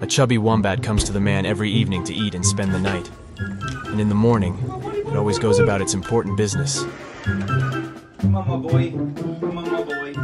A chubby wombat comes to the man every evening to eat and spend the night. And in the morning, it always goes about its important business. Come on, my boy. Come on, my boy.